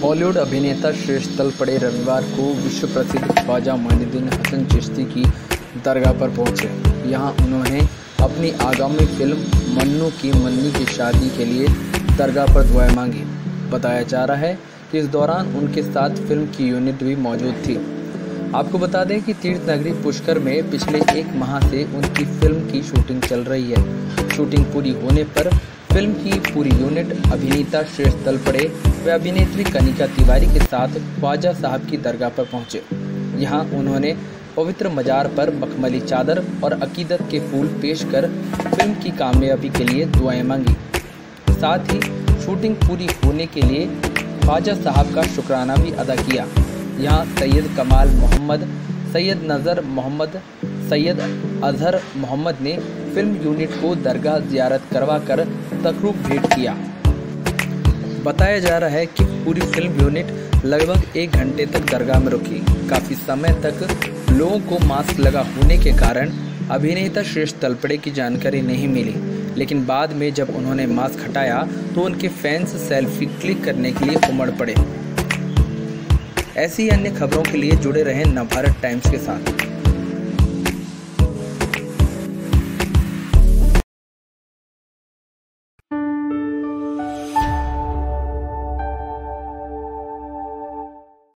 बॉलीवुड अभिनेता श्रेष्ठ तल पड़े रविवार को विश्व प्रसिद्ध ख्वाजा मोइनुद्दीन हसन चिश्ती की दरगाह पर पहुँचे। यहाँ उन्होंने अपनी आगामी फ़िल्म मन्नू की मन्नी की शादी के लिए दरगाह पर दुआएँ मांगी। बताया जा रहा है कि इस दौरान उनके साथ फ़िल्म की यूनिट भी मौजूद थी। आपको बता दें कि तीर्थ नगरी पुष्कर में पिछले एक माह से उनकी फ़िल्म की शूटिंग चल रही है। शूटिंग पूरी होने पर फ़िल्म की पूरी यूनिट अभिनेता श्रेष्ठ तलपड़े व अभिनेत्री कनिका तिवारी के साथ ख्वाजा साहब की दरगाह पर पहुँचे। यहाँ उन्होंने पवित्र मजार पर मखमली चादर और अकीदत के फूल पेश कर फ़िल्म की कामयाबी के लिए दुआएँ मांगी। साथ ही शूटिंग पूरी होने के लिए ख्वाजा साहब का शुक्राना भी अदा किया। यहाँ सैयद कमाल मोहम्मद, सैयद नज़र मोहम्मद, सैयद अजहर मोहम्मद ने फ़िल्म यूनिट को दरगाह जियारत करवा कर तकरूब भेंट किया। बताया जा रहा है कि पूरी फ़िल्म यूनिट लगभग एक घंटे तक दरगाह में रुकी। काफ़ी समय तक लोगों को मास्क लगा होने के कारण अभिनेता श्रेष्ठ तलपड़े की जानकारी नहीं मिली। लेकिन बाद में जब उन्होंने मास्क हटाया तो उनके फैंस सेल्फी क्लिक करने के लिए उमड़ पड़े। ऐसी अन्य खबरों के लिए जुड़े रहें नवभारत टाइम्स के साथ।